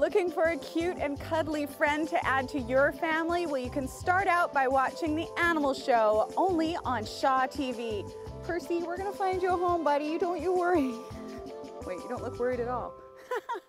Looking for a cute and cuddly friend to add to your family? Well, you can start out by watching The Animal Show, only on Shaw TV. Percy, we're gonna find you a home, buddy. Don't you worry. Wait, you don't look worried at all.